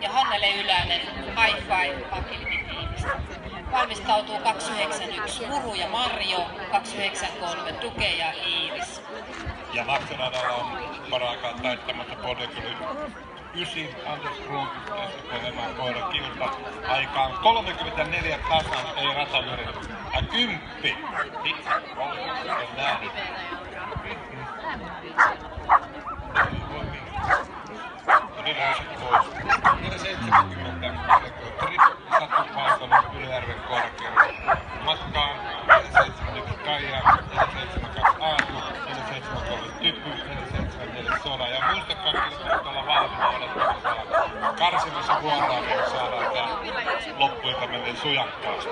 ja Hannele Ylänen High Five agility-tiimistä. Valmistautuu 291 Muru ja Marjo, 293 Duke ja Iiris. Ja maksaradalla on paraikaa täyttämässä Podekyly 9 Anders Kruukista esittelemään koira kilta. Aika on 34 tasan, ei ratavyöri. Ja kymppi. Itse olen nähnyt. Ja niin Vuonna 70 Satupalsalo Ylhärven korkeus. Matkaan 471 Kaija, 472 Aatu, 473 Typy, 474 Sola. Ja muistakaa keskustella valmiina olettamassa karsimassa vuoroa, kun saadaan tämä loppuun tämmöinen sujakkaasti.